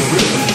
real.